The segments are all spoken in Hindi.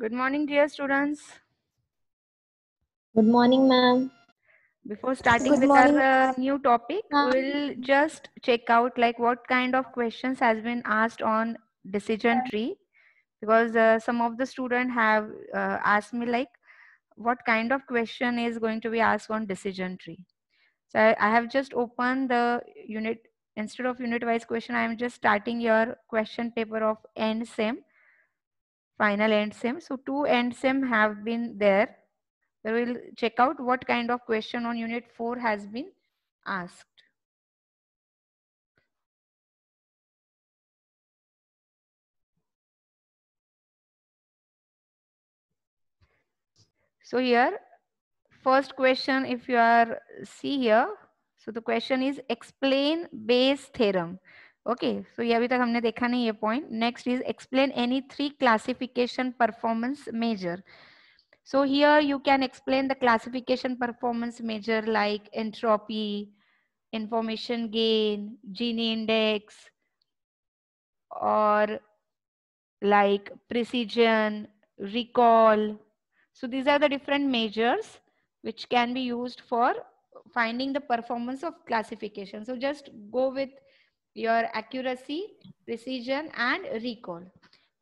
Good morning, dear students. Good morning, ma'am. Before starting Good with morning, our uh, new topic, we'll just check out like what kind of questions has been asked on decision tree because uh, some of the student have uh, asked me like what kind of question is going to be asked on decision tree. So I, I have just opened the unit instead of unit wise question. I am just starting your question paper of end sem, final end sem. So two end sem have been there we will check out what kind of question on unit 4 has been asked. So here, first question, if you are see here, so the question is explain Bayes theorem. Okay, so ये अभी तक हमने देखा नहीं ये point. Next is explain any three classification performance measure. So here you can explain the classification performance measure like entropy, information gain, Gini index, or like precision, recall. So these are the different measures which can be used for finding the performance of classification. So just go with your accuracy, precision and recall.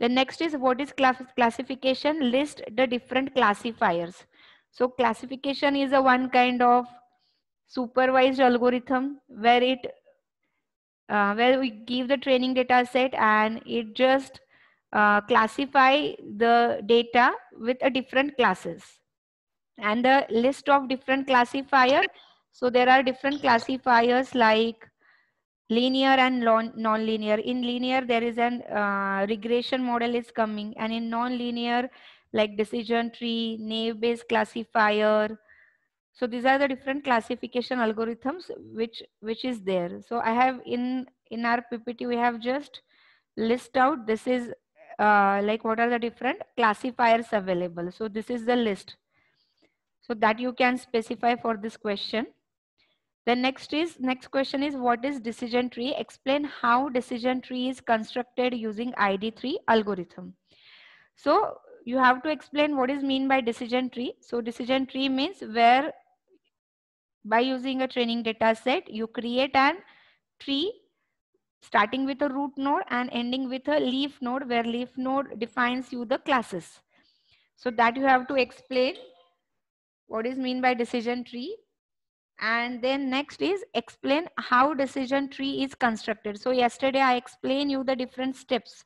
The next is what is class classification? List the different classifiers. So classification is a one kind of supervised algorithm where it uh, where we give the training data set and it just uh, classify the data with a different classes and the list of different classifier so there are different classifiers like linear and non-linear. In linear there is an uh, regression model is coming. And in non-linear like decision tree naive bayes classifier. So these are the different classification algorithms which which is there. So i have in in our ppt we have just list out this is uh, like what are the different classifiers available. So this is the list. So that you can specify for this question the next is next question is what is decision tree? Explain how decision tree is constructed using ID3 algorithm. So you have to explain what is mean by decision tree. So decision tree means where by using a training data set you create an tree starting with a root node and ending with a leaf node where leaf node defines you the classes. So that you have to explain what is mean by decision tree and then next is explain how decision tree is constructed. So yesterday i explained you the different steps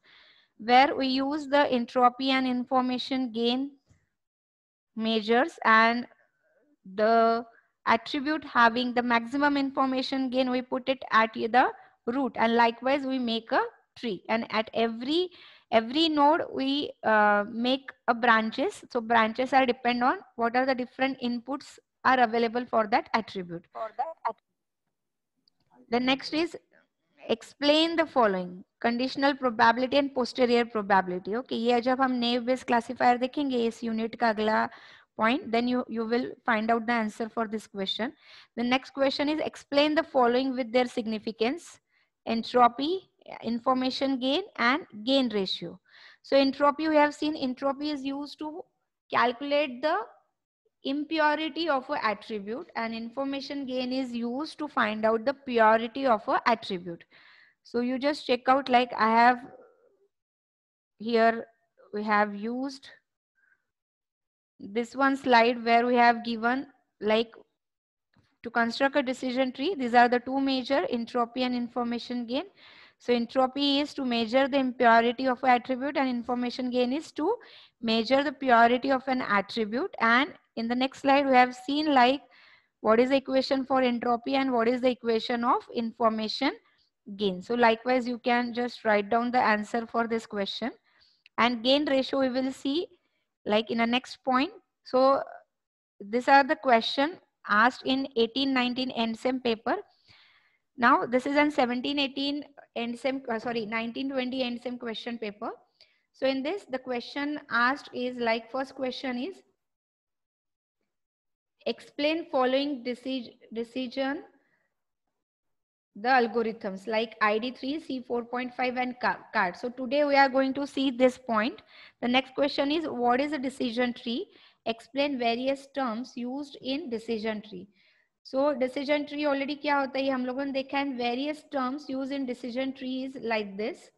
where we use the entropy and information gain measures and the attribute having the maximum information gain we put it at the root. And likewise we make a tree. And at every every node we uh, make a branches. So branches are depend on what are the different inputs are available for that attribute. For that The next is explain the following conditional probability and posterior probability. Okay, ये जब हम naive Bayes classifier देखेंगे इस unit का अगला point, then you you will find out the answer for this question. The next question is explain the following with their significance: entropy, information gain, and gain ratio. So entropy we have seen entropy is used to calculate the impurity of an attribute and information gain is used to find out the purity of an attribute. So you just check out like I have here we have used this one slide where we have given like to construct a decision tree. These are the two major entropy and information gain. So entropy is to measure the impurity of attribute and information gain is to measure the purity of an attribute and in the next slide we have seen like what is the equation for entropy and what is the equation of information gain. So likewise you can just write down the answer for this question and gain ratio we will see like in the next point. So these are the question asked in 1819 NSEM paper. Now this is an 1718 NSEM, uh, sorry 1920 NSEM question paper. So in this, the question asked is like first question is explain following deci decision the algorithms like ID3, C4.5 and CART. So today we are going to see this point. The next question is what is a decision tree? Explain various terms used in decision tree. So decision tree already kya hota hai? Hum logon dekha various terms used in decision tree is like this.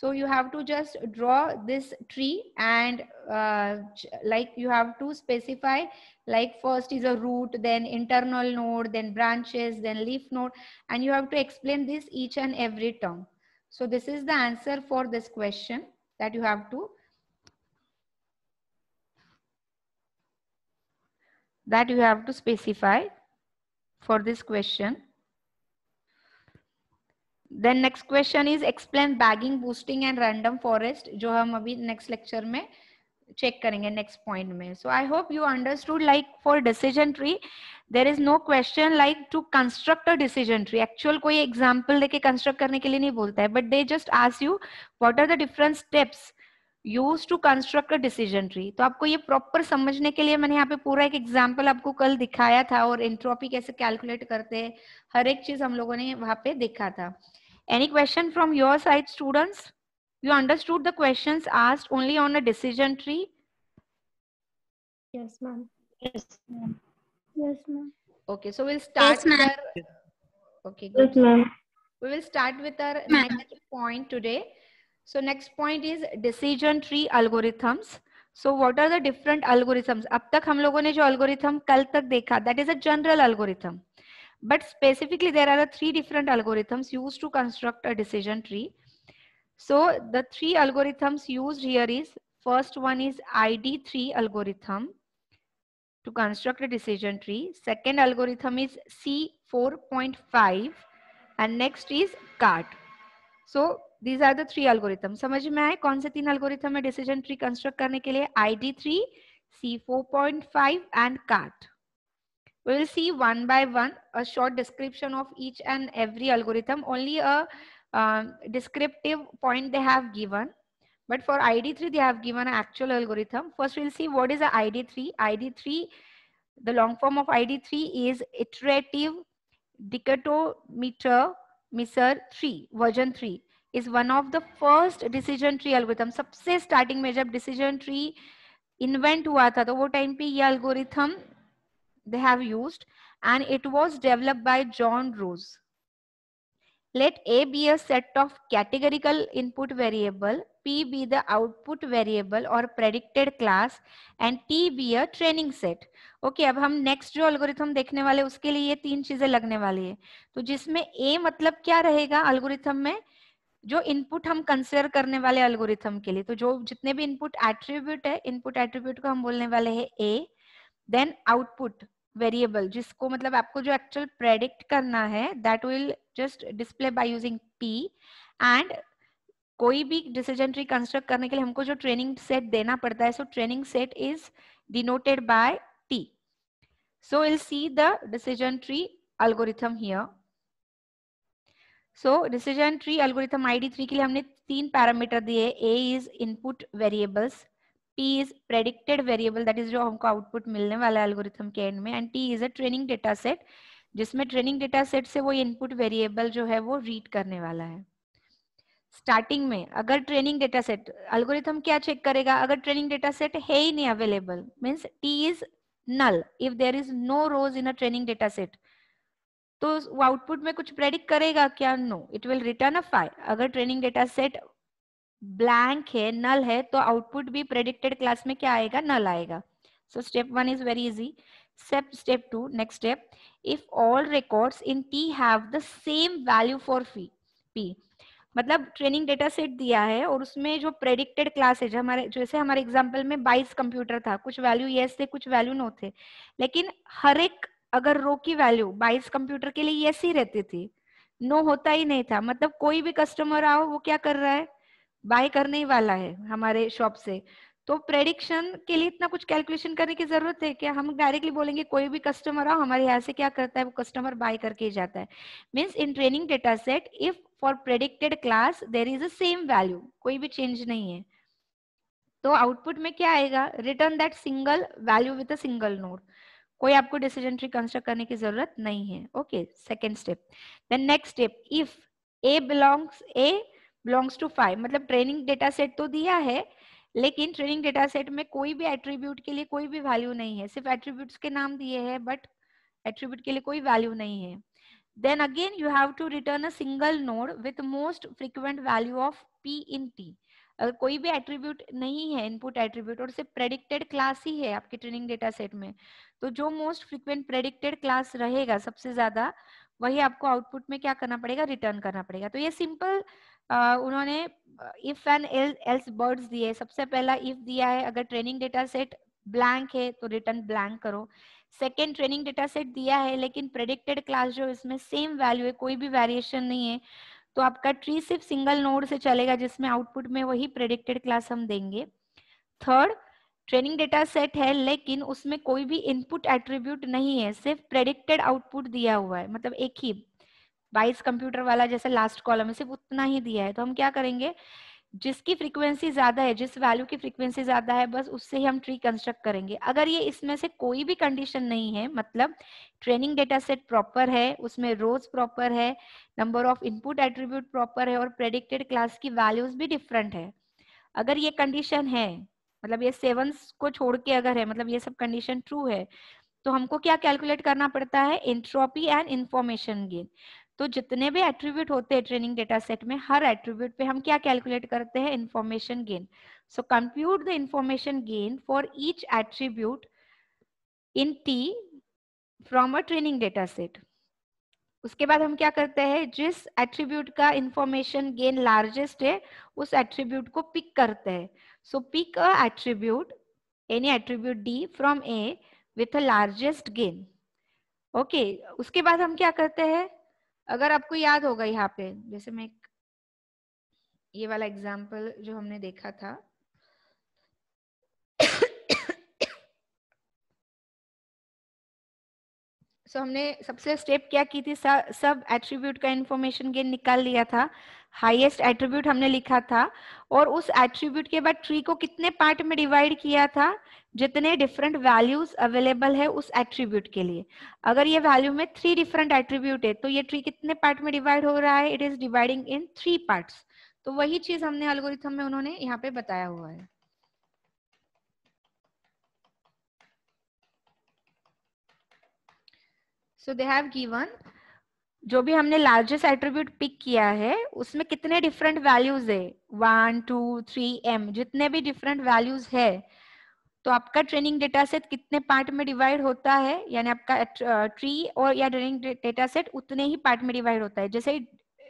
So you have to just draw this tree and uh, like you have to specify like first is a root, then internal node, then branches, then leaf node, and you have to explain this each and every term. So this is the answer for this question that you have to that you have to specify for this question. Then next question is explain bagging boosting and random forest जो हम अभी नेक्स्ट लेक्चर में चेक करेंगे नेक्स्ट पॉइंट में। So I hope you understood like for decision tree there is no question like to construct a decision tree actual कोई एग्ज़ाम्पल देके कंस्ट्रक्ट करने के लिए नहीं बोलता है but they just ask you what are the different steps use to construct a decision tree तो आपको ये प्रॉपर समझने के लिए मैंने यहाँ पे पूरा एक एग्ज़ाम्पल आपको कल दिखाया था और एंट्रोपी कैसे कैलकुलेट करते हैं हर एक चीज़ हम लोगों ने वहाँ पे देखा था। Any question from your side students you understood the question asked only on a decision tree okay so will start okay with uh next point today So next point is decision tree algorithms. So what are the different algorithms? अब तक हम लोगों ने जो algorithm कल तक देखा that is a general algorithm. But specifically there are three different algorithms used to construct a decision tree. So the three algorithms used here is first one is ID3 algorithm to construct a decision tree. Second algorithm is C4.5 and next is CART. So these are the three algorithm समझ में आए कौन से तीन अल्गोरिथम है डिसीजन ट्री कंस्ट्रक्ट करने के लिए I D three C four point five and काट we will see one by one a short description of each and every algorithm only a uh, descriptive point they have given but for id3 they have given an actual algorithm first we'll see what is a id3 id3 the long form of id3 is iterative dichotometer measure 3 version 3 is one of the first decision tree algorithm सबसे starting में जब decision tree invent हुआ था तो वो time पे ये algorithm they have used and it was developed by John Rose. Let A be a set of categorical input variable, P be the output variable or predicted class and T be a training set. okay, अब हम नेक्स्ट जो अल्गोरिथम देखने वाले उसके लिए ये तीन चीज़ें लगने वाली है तो जिसमें ए मतलब क्या रहेगा अल्गोरिथम में जो इनपुट हम कंसिडर करने वाले अल्गोरिथम के लिए तो जो जितने भी इनपुट एट्रीब्यूट है इनपुट एट्रीब्यूट को हम बोलने वाले हैं ए देन आउटपुट वेरिएबल जिसको मतलब आपको जो एक्चुअल प्रेडिक्ट करना है that will just display by using P and कोई भी डिसीज़न ट्री कंस्ट्रक्ट करने के लिए हमको जो ट्रेनिंग सेट देना पड़ता है so training set is denoted by T so will see the decision tree algorithm here. So decision tree algorithm ID three के लिए हमने तीन पैरामीटर दिए A is input variables P is predicted variable that is जो हमको आउटपुट मिलने वाला एल्गोरिथम के एंड में and T is a training data set जिसमें ट्रेनिंग डेटा सेट से वो इनपुट वेरिएबल जो है वो रीड करने वाला है. स्टार्टिंग में, अगर ट्रेनिंग डेटा सेट अल्गोरिथम क्या चेक करेगा? अगर ट्रेनिंग डेटा सेट है ही नहीं available means T is null if there is no rows in a training data set तो वो आउटपुट में कुछ प्रेडिक्ट करेगा क्या no it will return a five अगर ट्रेनिंग डेटा सेट ब्लैंक है नल है तो आउटपुट भी प्रेडिक्टेड क्लास में क्या आएगा? नल आएगा. So step one is very easy step step two next step if all records in T have the same value for fee P मतलब ट्रेनिंग डेटा सेट दिया है और उसमें जो प्रेडिक्टेड क्लास है हमारे, जैसे हमारे एग्जांपल में 22 कंप्यूटर था, कुछ वैल्यू यस थे, कुछ वैल्यू नो थे, लेकिन हर एक अगर रो की वैल्यू 22 कंप्यूटर के लिए यस ही रहती थी नो होता ही नहीं था। मतलब कोई भी कस्टमर आओ, वो क्या कर रहा है? बाय करने ही वाला है हमारे शॉप से। तो प्रेडिक्शन के लिए इतना कुछ कैलकुलेशन करने की ज़रूरत है क्या हम डायरेक्टली बोलेंगे, कोई भी कस्टमर आओ, हमारे यहाँ से क्या करता है, वो कस्टमर बाय करके ही जाता है। Means in training data set if for predicted class there is a same value कोई भी चेंज नहीं है। तो आउटपुट में क्या आएगा? Return that single value with a single node कोई आपको डिसीज़न ट्री कंस्ट्रक्ट करने की ज़रूरत नहीं है। Okay second step then next step if A belongs A belongs to five मतलब ट्रेनिंग डेटा सेट तो दिया है, लेकिन ट्रेनिंग डेटा सेट में कोई भी एट्रीब्यूट के लिए कोई भी वैल्यू नहीं है। सिर्फ़ एट्रीब्यूट्स के नाम दिए हैं बट एट्रीब्यूट के लिए कोई वैल्यू नहीं है। Then again, you have to return a single node with most frequent value of p in t. अगर कोई भी एट्रीब्यूट नहीं है इनपुट एट्रीब्यूट और सिर्फ़ प्रेडिक्टेड क्लास ही है आपके ट्रेनिंग डेटा सेट में तो जो मोस्ट फ्रिक्वेंट प्रेडिक्टेड क्लास रहेगा, सबसे ज़्यादा वही आपको आउटपुट में क्या करना पड़ेगा? रिटर्न करना पड़ेगा। तो ये सिंपल उन्होंने इफ़ एंड एल्स बर्ड्स दिए सबसे पहला इफ़ दिया है। अगर ट्रेनिंग डेटा सेट ब्लैंक है तो रिटर्न ब्लैंक करो। सेकेंड ट्रेनिंग डेटा सेट दिया है, लेकिन प्रेडिक्टेड क्लास जो इसमें सेम वैल्यू है, कोई भी वेरिएशन नहीं है तो आपका ट्री सिर्फ़ सिंगल नोड से चलेगा, जिसमें आउटपुट में वही प्रेडिक्टेड क्लास हम देंगे। थर्ड ट्रेनिंग डेटा सेट है, लेकिन उसमें कोई भी इनपुट एट्रीब्यूट नहीं है, सिर्फ़ प्रेडिक्टेड आउटपुट दिया हुआ है। मतलब एक ही बाइस कंप्यूटर वाला जैसे लास्ट कॉलम है, सिर्फ़ उतना ही दिया है। तो हम क्या करेंगे? जिसकी फ्रीक्वेंसी ज़्यादा है, जिस वैल्यू की फ्रीक्वेंसी ज़्यादा है, बस उससे ही हम ट्री कंस्ट्रक्ट करेंगे। अगर ये इसमें से कोई भी कंडीशन नहीं है मतलब ट्रेनिंग डेटा सेट प्रॉपर है, उसमें रोज प्रॉपर है number of input attribute proper है और प्रेडिक्टेड क्लास की वैल्यूज़ भी डिफरेंट है। अगर ये कंडीशन है मतलब ये सेवन को छोड़ के अगर है मतलब ये सब कंडीशन ट्रू है तो हमको क्या कैलकुलेट करना पड़ता है? इंट्रोपी एंड इंफॉर्मेशन गेन तो जितने भी एट्रीब्यूट होते हैं ट्रेनिंग डेटा सेट में, हर एट्रीब्यूट पे हम क्या कैलकुलेट करते हैं? Information gain so compute the information gain for each attribute in T from a training data set उसके बाद हम क्या करते हैं? जिस एट्रीब्यूट का इंफॉर्मेशन गेन लार्जेस्ट है, उस एट्रीब्यूट को पिक करते हैं. So pick a attribute any attribute D from A with a largest gain okay उसके बाद हम क्या करते हैं? अगर आपको याद होगा यहाँ पे जैसे मैं एक ये वाला एग्ज़ाम्पल जो हमने देखा था। सो so, हमने सबसे स्टेप क्या की थी? सब एट्रीब्यूट का इन्फॉर्मेशन गेन निकाल लिया था। हाईएस्ट एट्रीब्यूट हमने लिखा था और उस एट्रीब्यूट के बाद ट्री को कितने पार्ट में डिवाइड किया था? जितने डिफरेंट वैल्यूज़ अवेलेबल है उस एट्रीब्यूट के लिए। अगर ये वैल्यू में थ्री डिफरेंट एट्रीब्यूट है तो ये ट्री कितने पार्ट में डिवाइड हो रहा है? It is dividing in three parts तो वही चीज़ हमने अलगोरिथम में उन्होंने यहाँ पे बताया हुआ है। सो दे हैव गिवन जो भी हमने लार्जेस्ट एट्रीब्यूट पिक किया है, उसमें कितने डिफरेंट वैल्यूज़ है? वन टू थ्री एम जितने भी डिफरेंट वैल्यूज़ है तो आपका ट्रेनिंग डेटा सेट कितने पार्ट में डिवाइड होता है? यानी आपका ट्री और या ट्रेनिंग डेटा सेट उतने ही पार्ट में डिवाइड होता है। जैसे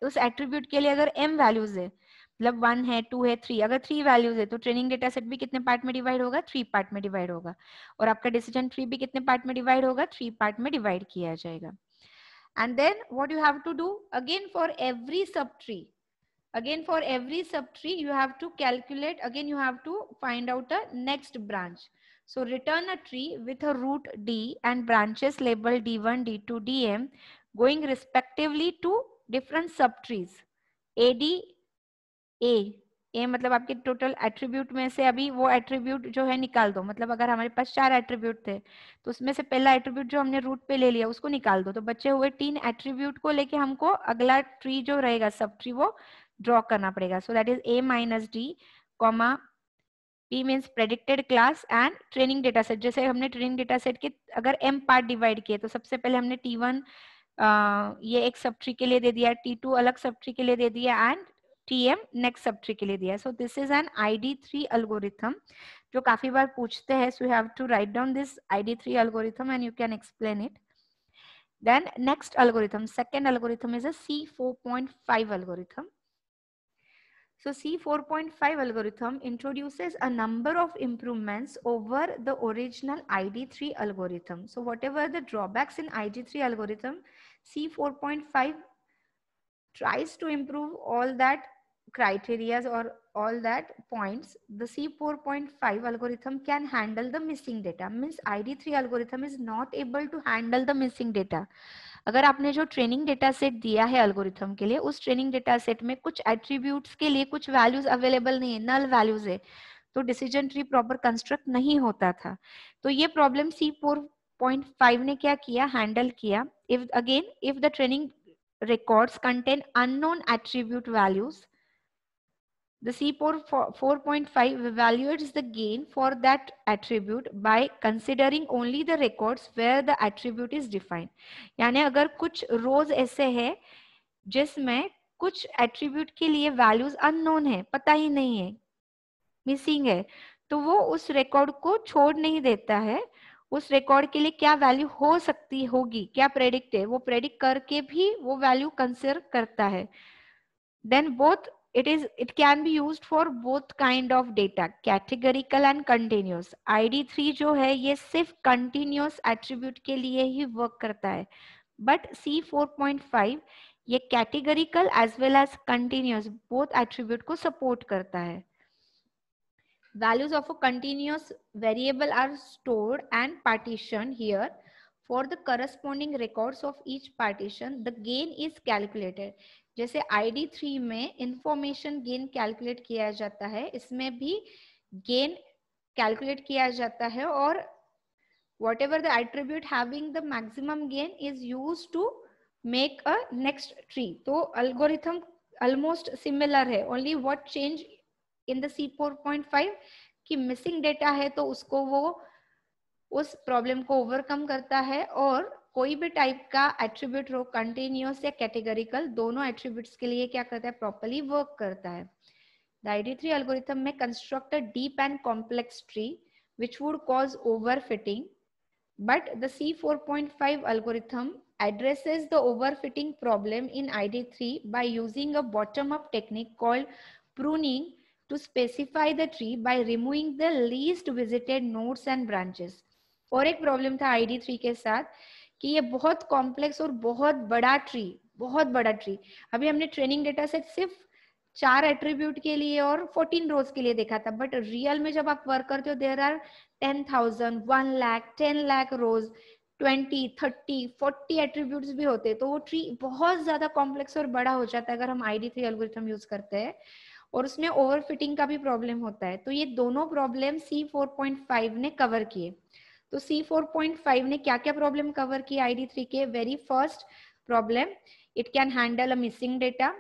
उस एट्रीब्यूट के लिए अगर एम वैल्यूज़ है मतलब वन है टू है थ्री अगर थ्री वैल्यूज़ है तो ट्रेनिंग डेटा सेट भी कितने पार्ट में डिवाइड होगा? थ्री पार्ट में डिवाइड होगा। और आपका डिसीज़न ट्री भी कितने पार्ट में डिवाइड होगा? थ्री पार्ट में डिवाइड किया जाएगा। And then what you have to do? Again for every subtree. Again for every subtree you have to calculate. Again you have to find out a next branch. So return a tree with a root d and branches labeled d1 d2 dm going respectively to different subtrees. Ad a A मतलब आपके टोटल एट्रीब्यूट में से अभी वो एट्रीब्यूट जो है निकाल दो। मतलब अगर हमारे पास चार एट्रीब्यूट थे तो उसमें से पहला एट्रीब्यूट जो हमने रूट पे ले लिया, उसको निकाल दो। तो बचे हुए तीन एट्रीब्यूट को लेके हमको अगला ट्री जो रहेगा सब ट्री वो ड्रॉ करना पड़ेगा। So that is A minus D comma P means predicted class and training data set जैसे हमने ट्रेनिंग डेटा सेट के अगर एम पार्ट डिवाइड किए तो सबसे पहले हमने टी वन ये एक सब ट्री के लिए दे दिया टी टू अलग सब ट्री के लिए दे दिया and TM next sub tree के लिए दिया है so this is an ID3 algorithm जो काफ़ी बार पूछते हैं so you have to write down this ID3 algorithm and you can explain it then next algorithm second algorithm is a C4.5 algorithm so C4.5 algorithm introduces a number of improvements over the original ID3 algorithm so whatever the drawbacks in ID3 algorithm C4.5 tries to improve all that criterias or all that points, the c4.5 algorithm can handle the missing data. Means id3 algorithm is not able to handle the missing data. अगर आपने जो ट्रेनिंग डेटा सेट दिया है अलगोरिथम के लिए, उस ट्रेनिंग डेटा सेट में कुछ एट्रीब्यूट्स के लिए कुछ वैल्यूज़ अवेलेबल नहीं है नल वैल्यूज़ है तो डिसीज़न ट्री प्रॉपर कंस्ट्रक्ट नहीं होता था। तो ये प्रॉब्लम C4.5 ने क्या किया हैंडल किया। If again if the training record contain unknown attribute values the C4.5 evaluates the gain for that attribute by considering only the records where the attribute is defined. यानी अगर कुछ रोज ऐसे है, जिसमें कुछ एट्रीब्यूट के लिए वैल्यूज़ अननोन है, पता ही नहीं है मिसिंग है तो वो उस रिकॉर्ड को छोड़ नहीं देता है उस रिकॉर्ड के लिए क्या वैल्यू हो सकती होगी, क्या प्रेडिक्ट है, वो प्रेडिक्ट करके भी वो वैल्यू कंसिडर करता है then both it is it can be used for both kind of data categorical and continuous id3 जो है ये सिर्फ़ continuous attribute के लिए ही work करता है but c4.5 ये categorical as well as continuous both attribute को support करता है values of a continuous variable are stored and partitioned here for the corresponding records of each partition the gain is calculated जैसे आईडी थ्री में इंफॉर्मेशन गेन कैलकुलेट किया जाता है, इसमें भी गेन कैलकुलेट किया जाता है और whatever the attribute having the gain is use to make a next tree तो अल्गोरिथम ऑलमोस्ट सिमिलर है only what change in the four point five की मिसिंग डेटा है तो उसको वो, उस प्रॉब्लम को ओवरकम करता है और कोई भी टाइप का एट्रीब्यूट रो कंटिन्यूस या कैटेगरिकल दोनों एट्रीब्यूट के लिए क्या करता है? प्रॉपरली वर्क करता है। द आईडी थ्री एल्गोरिथम में construct deep and complex tree which would cause overfitting but the C four point five algorithm addresses the over problem in I D three by using a bottom up technique called pruning to specify the tree by removing the least visited nodes and branches और एक प्रॉब्लम था आई डी थ्री के साथ कि ये बहुत कॉम्प्लेक्स और बहुत बड़ा ट्री बहुत बड़ा ट्री अभी हमने ट्रेनिंग डेटा सेट सिर्फ़ चार एट्रीब्यूट के लिए और फोर्टीन रोज के लिए देखा था बट रियल में जब आप वर्क करते हो there are ten thousand one lakh ten lakh rows twenty thirty forty attribute भी होते तो वो ट्री बहुत ज़्यादा कॉम्प्लेक्स और बड़ा हो जाता है अगर हम I D three algorithm use करते हैं, और उसमें ओवरफिटिंग का भी प्रॉब्लम होता है. तो ये दोनों problem C four point five ने कवर किए. तो C4.5 ने क्या क्या प्रॉब्लम कवर की आई डी के? Very first problem it can handle a missing data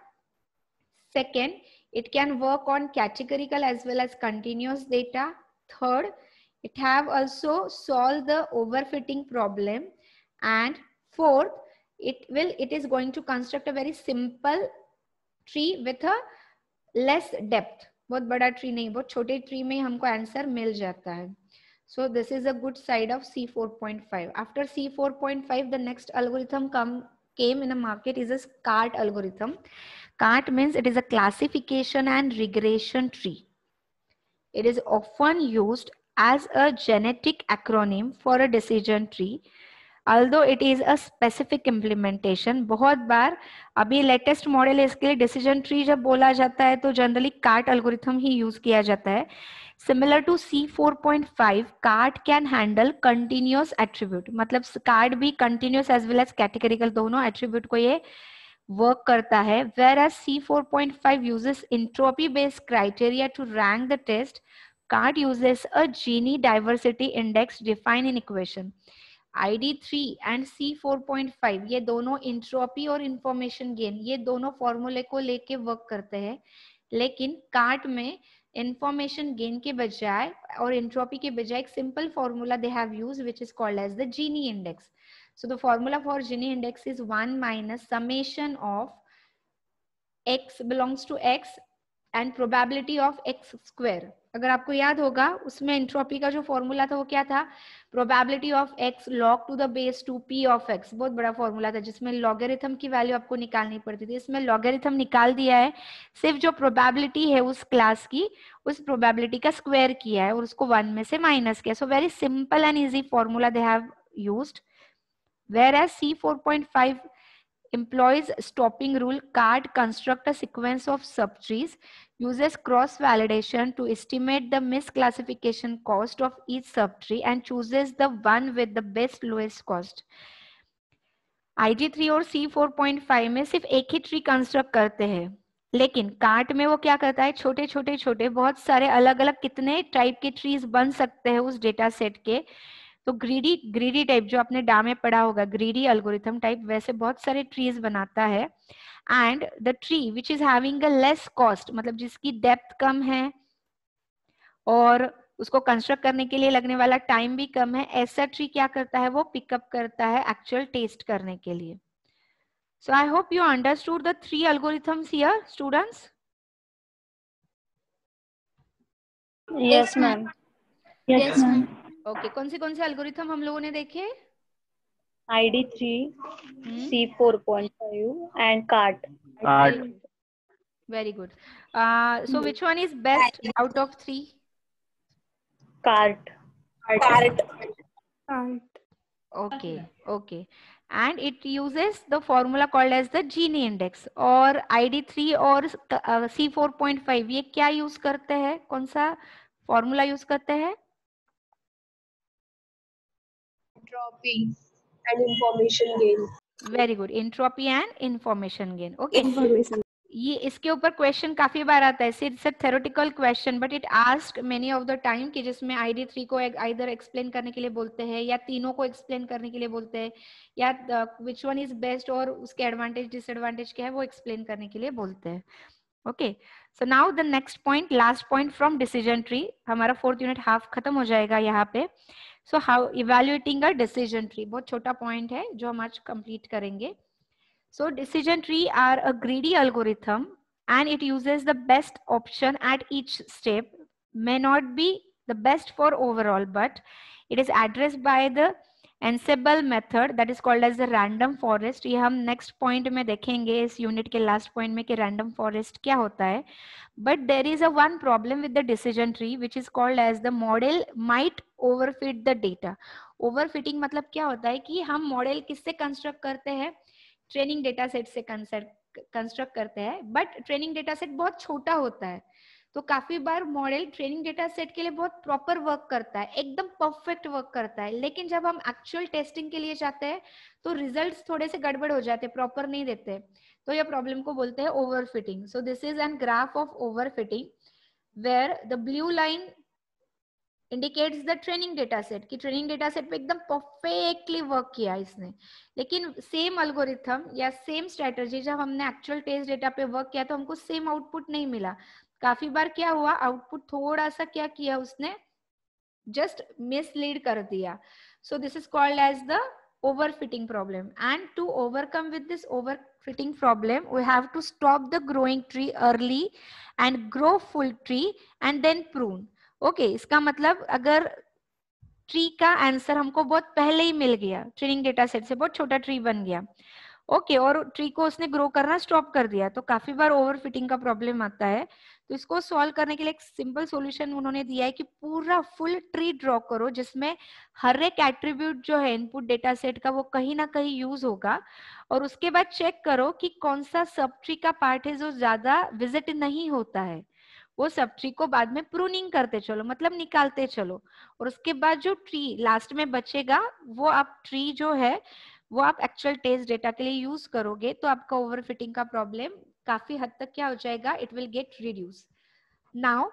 second it can work on categorical as well as continuous data third it have also solve the overfitting problem and fourth it will it is going to construct a very simple tree with a less depth बहुत बड़ा ट्री नहीं, बहुत छोटे ट्री में हमको आंसर मिल जाता है। So this is a good side of C4.5. After C4.5, the next algorithm come came in the market is a CART algorithm. CART means it is a classification and regression tree. It is often used as a genetic acronym for a decision tree. Although it is a specific implementation, बार अभी लेटेस्ट मॉडल है इसके लिए डिसीज़न ट्री जब बोला जाता है तो जनरली कार्ट अल्गोरिथम ही यूज़ किया जाता है similar to C four point five cart can handle continuous attribute मतलब कार्ड भी continuous as well as categorical दोनों एट्रीब्यूट को ये वर्क करता है. Whereas C four point five uses entropy based criteria to rank the test cart uses a gini diversity index define in equation I D three and C four point five ये दोनों इंट्रोपी और इंफॉर्मेशन गेन ये दोनों फॉर्मूले को लेके वर्क करते हैं. लेकिन कार्ट में information gain ke bajay or entropy ke bajay ek simple formula they have used which is called as the Gini index. So the formula for Gini index is 1 minus summation of x belongs to x and probability of x square. अगर आपको याद होगा, उसमें एंट्रोपी का जो फॉर्मूला था, वो क्या था? Probability of X log to the base two P of X बहुत बड़ा फॉर्मूला था, जिसमें लॉगेरिथम की वैल्यू आपको निकालनी पड़ती थी। इसमें लॉगेरिथम निकाल दिया है। सिर्फ़ जो प्रोबेबिलिटी है, उस क्लास की, उस प्रोबेबिलिटी का स्क्वायर किया है, और उसको वन में से माइनस किया। So very simple and easy formula they have used whereas C4.5 employs stopping rule card construct a sequence of subtrees uses cross validation to estimate the misclassification cost of each subtree and chooses the one with the best lowest cost. IG3 और C4.5 में सिर्फ़ एक ही ट्री कंस्ट्रक्ट करते हैं लेकिन कार्ट में वो क्या करता है छोटे छोटे छोटे बहुत सारे अलग अलग कितने टाइप के ट्रीज बन सकते हैं उस डेटा सेट के तो ग्रीडी ग्रीडी टाइप जो आपने डा में पढ़ा होगा ग्रीडी अल्गोरिथम टाइप वैसे बहुत सारे ट्रीज बनाता है। And the tree which is having a less cost मतलब जिसकी डेप्थ कम है और उसको कंस्ट्रक्ट करने के लिए लगने वाला टाइम भी कम है ऐसा ट्री क्या करता है? वो पिकअप करता है एक्चुअल टेस्ट करने के लिए। So I hope you understood the three algorithms here students yes ma'am yes ma'am okay कौन से कौन से अल्गोरिथम हम लोगों ने देखे ID three C four point five and cart Cart. very good uh, so which one is best out of three cart okay okay and it uses the formula called as the Gini index और ID3 और uh, C4.5 ये क्या यूज़ करते हैं कौन सा फॉर्मूला यूज़ करते हैं entropy and information gain. Very good entropy and information gain okay Information. ये इसके ऊपर क्वेश्चन काफ़ी बार आता है। It's a theoretical question but it ask many of the time कि जिसमें आईडी थ्री को आइदर एक्सप्लेन करने के लिए बोलते हैं या तीनों को एक्सप्लेन करने के लिए बोलते हैं या विच वन इज़ बेस्ट और उसके एडवांटेज डिसएडवांटेज क्या है वो एक्सप्लेन करने के लिए बोलते हैं। Okay so now the next point last point from decision tree हमारा फोर्थ यूनिट हाफ़ खत्म हो जाएगा यहाँ पे। So how evaluating a decision tree बहुत छोटा पॉइंट है जो हम आज कंप्लीट करेंगे। So decision tree are a greedy algorithm and it uses the best option at each step may not be the best for overall but it is address by the ensemble method that is called as a random forest ये हम नेक्स्ट पॉइंट में देखेंगे इस यूनिट के लास्ट पॉइंट में कि रैंडम फॉरेस्ट क्या होता है। But there is a one problem with the decision tree which is called as the model might overfit the data overfitting मतलब क्या होता है कि हम मॉडल किससे कंस्ट्रक्ट करते हैं? ट्रेनिंग डेटा सेट से कंस्ट्रक्ट करते हैं। बट ट्रेनिंग डेटा सेट बहुत छोटा होता है। तो काफ़ी बार मॉडल ट्रेनिंग डेटा सेट के लिए बहुत प्रॉपर वर्क करता है, एकदम परफेक्ट वर्क करता है, लेकिन जब हम एक्चुअल टेस्टिंग के लिए जाते हैं तो रिजल्ट्स थोड़े से गड़बड़ हो जाते हैं प्रॉपर नहीं देते तो ये प्रॉब्लम को बोलते हैं overfitting so this is an graph of overfitting where the blue line indicates the training data set कि ट्रेनिंग डेटा सेट पे एकदम परफेक्टली वर्क किया इसने। लेकिन सेम अल्गोरिथम या सेम स्ट्रेटजी जब हमने एक्चुअल टेस्ट डेटा पे वर्क किया तो हमको सेम आउटपुट नहीं मिला। काफ़ी बार क्या हुआ आउटपुट थोड़ा सा क्या किया उसने? जस्ट मिसलीड कर दिया। So this is called as the overfitting problem. And to overcome with this overfitting problem we have to stop the growing tree early and grow full tree and then prune. Okay okay, इसका मतलब अगर ट्री का आंसर हमको बहुत पहले ही मिल गया ट्रेनिंग डेटा सेट से बहुत छोटा ट्री बन गया। ओके okay, और ट्री को उसने ग्रो करना स्टॉप कर दिया। तो काफ़ी बार ओवरफिटिंग का प्रॉब्लम आता है। तो इसको सॉल्व करने के लिए एक सिंपल सॉल्यूशन उन्होंने दिया है कि पूरा फुल ट्री ड्रॉ करो, जिसमें हर एक एट्रीब्यूट जो है इनपुट डेटा सेट का वो कहीं ना कहीं यूज़ होगा। और उसके बाद चेक करो कि कौन सा सब ट्री का पार्ट है जो ज़्यादा विज़िट नहीं होता है। वो सब ट्री को बाद में प्रूनिंग करते चलो मतलब निकालते चलो। और उसके बाद जो ट्री लास्ट में बचेगा, वो आप ट्री जो है, वो आप एक्चुअल टेस्ट डेटा के लिए यूज़ करोगे तो आपका ओवरफिटिंग का प्रॉब्लम काफ़ी हद तक क्या हो जाएगा? It will get reduce now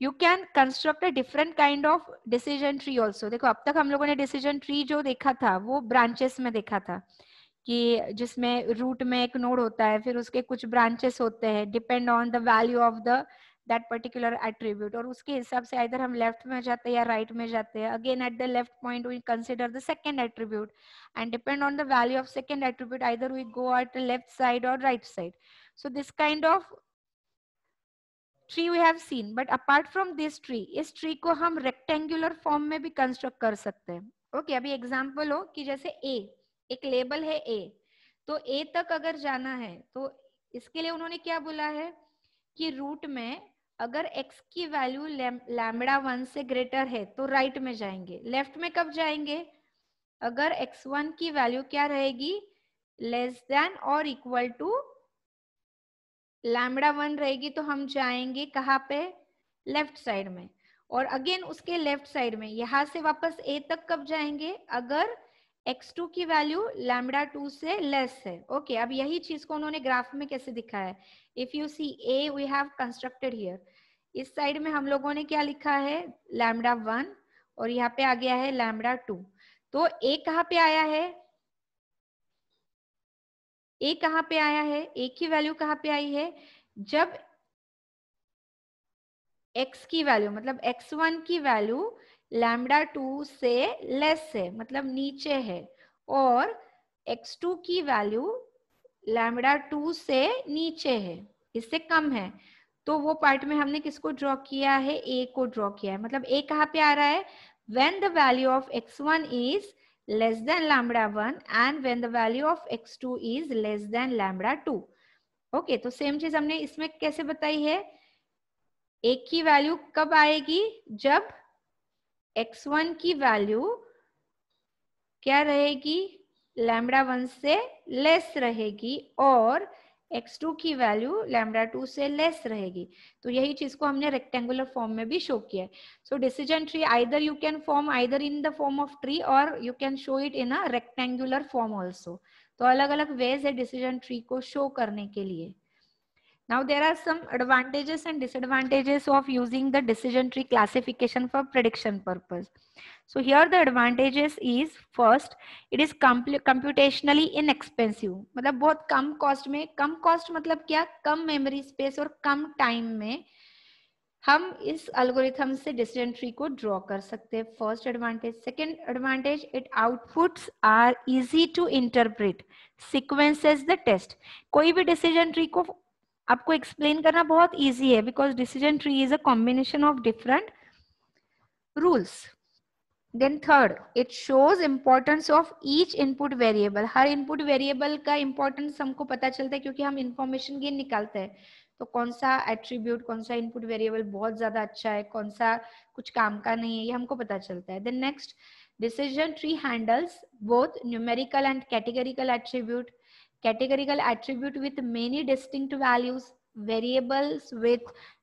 you can construct a different kind of decision tree also देखो, अब तक हम लोगों ने डिसीज़न ट्री जो देखा था, वो ब्रांचेस में देखा था कि जिसमें रूट में एक नोड होता है, फिर उसके कुछ ब्रांचेस होते हैं depend on the value of the that particular attribute और उसके हिसाब से इधर हम लेफ़्ट में जाते हैं या राइट right में जाते हैं. Again at the left point we consider the second attribute and depend on the value of second attribute either we go at left side और right side so this kind of tree we have seen but apart from this tree इस ट्री को हम रेक्टेंगुलर फॉर्म में भी कंस्ट्रक्ट कर सकते हैं। Okay, अभी एग्ज़ाम्पल हो कि जैसे ए एक लेबल है ए तो ए तक अगर जाना है तो इसके लिए उन्होंने क्या बोला है कि रूट में अगर x की वैल्यू लैमडा वन से ग्रेटर है तो राइट right में जाएँगे। लेफ़्ट में कब जाएँगे? अगर x1 की वैल्यू क्या रहेगी? लेस देन और इक्वल टू लैमडा वन रहेगी तो हम जाएँगे कहाँ पे? लेफ़्ट साइड में। और अगेन उसके लेफ़्ट साइड में यहाँ से वापस ए तक कब जाएँगे? अगर x2 की वैल्यू लैमडा टू से लेस है। ओके okay, अब यही चीज़ को उन्होंने ग्राफ में कैसे दिखाया है? If you see a we have constructed here इस साइड में हम लोगों ने क्या लिखा है? लैमडा वन और यहाँ पे आ गया है लैमडा टू। तो ए कहाँ पे आया है? ए कहाँ पे आया है? ए की वैल्यू कहाँ पे आई है? जब x की वैल्यू मतलब x1 की वैल्यू लैमडा टू से लेस है मतलब नीचे है, और x2 की वैल्यू लैमडा टू से नीचे है, इससे कम है। तो वो पार्ट में हमने किसको ड्रॉ किया है? ए को ड्रॉ किया है। मतलब ए कहाँ पे आ रहा है? When the value of X one less than lambda one and when the value of X two is less than lambda two okay तो सेम चीज़ हमने इसमें कैसे बताई है? एक की वैल्यू कब आएगी? जब x1 की वैल्यू क्या रहेगी? लैमडा वन से लेस रहेगी, और x2 की वैल्यू लैमडा टू से लेस रहेगी। तो यही चीज़ को हमने रेक्टेंगुलर फॉर्म में भी शो किया है। So decision tree either you can form either in the form of tree और you can show it in a rectangular form also तो अलग अलग वेज है डिसीज़न ट्री को शो करने के लिए। Now there are some advantages and disadvantages of using the decision tree classification for prediction purpose. So here the advantages is first it is computationally inexpensive मतलब बहुत कम cost में कम cost मतलब क्या कम memory space और कम time में हम इस algorithm से decision tree को draw कर सकते हैं first advantage second advantage it outputs are easy to interpret sequences the test कोई भी डिसीजन ट्री को आपको एक्सप्लेन करना बहुत इजी है because decision tree is a combination of different rules then third it shows importance of each input variable her input variable का इम्पोर्टेंस हमको पता चलता है क्योंकि हम इंफॉर्मेशन गेन निकालते हैं। तो कौन सा एट्रीब्यूट कौन सा इनपुट वेरिएबल बहुत ज़्यादा अच्छा है, कौन सा कुछ काम का नहीं है, ये हमको पता चलता है। Then next decision tree handles both numerical and categorical attribute categorical attribute with many distinct values, variables with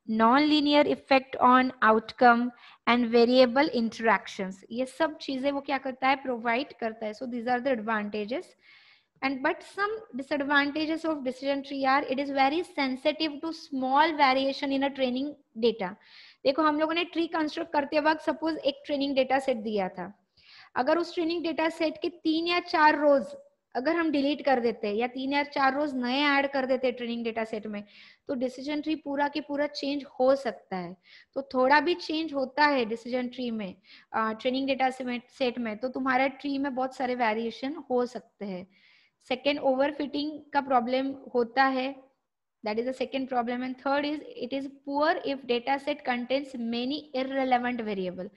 non-linear effect on outcome and variable interactions. ये सब चीज़ें वो क्या करता है provide करता है. So these are the advantages. And but some disadvantages of decision tree are it is very sensitive to small variation in a training data. देखो हम लोगों ने ट्री कंस्ट्रक्ट करते वक्त सपोज़ एक ट्रेनिंग डेटा सेट दिया था अगर उस ट्रेनिंग डेटा सेट के तीन या चार रोज अगर हम डिलीट कर देते या तीन या चार रोज नए ऐड कर देते ट्रेनिंग डेटा सेट में तो डिसीज़न ट्री पूरा के पूरा चेंज हो सकता है। तो थोड़ा भी चेंज होता है डिसीज़न ट्री में ट्रेनिंग डेटा सेट में तो तुम्हारे ट्री में बहुत सारे वेरिएशन हो सकते हैं। सेकेंड ओवर का प्रॉब्लम होता है, that is the second problem, and third is, it is poor if data set contains many irrelevant variable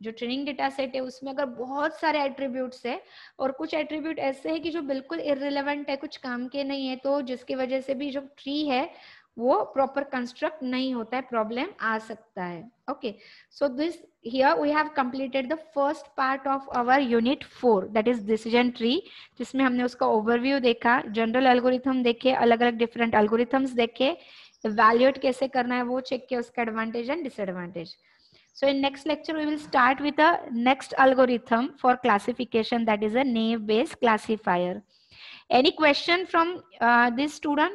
जो ट्रेनिंग डेटा सेट है, उसमें अगर बहुत सारे एट्रीब्यूट्स है और कुछ एट्रीब्यूट ऐसे है कि जो बिल्कुल इरेलीवेंट है, कुछ काम के नहीं है तो जिसकी वजह से भी जो ट्री है, वो प्रॉपर कंस्ट्रक्ट नहीं होता है प्रॉब्लम आ सकता है। Okay so this here we have completed the first part of our unit four that is decision tree जिसमें हमने उसका ओवरव्यू देखा जनरल एल्गोरिथम देखे अलग अलग डिफरेंट एल्गोरिथम्स देखे वैल्यूएट कैसे करना है, वो चेक किया, उसका advantage and disadvantage So in next lecture, we will start with the next algorithm for classification that is a naive based classifier. Any question from uh, this student?